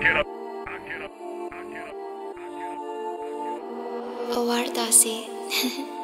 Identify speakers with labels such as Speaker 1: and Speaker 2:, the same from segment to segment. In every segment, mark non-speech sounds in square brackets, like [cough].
Speaker 1: get up. [laughs]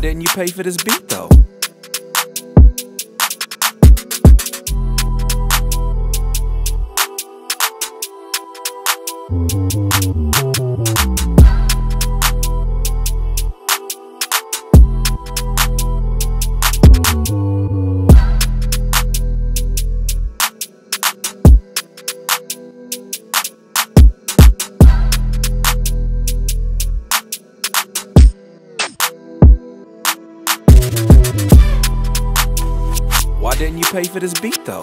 Speaker 2: Didn't you pay for this beat though? didn't you pay for this beat though?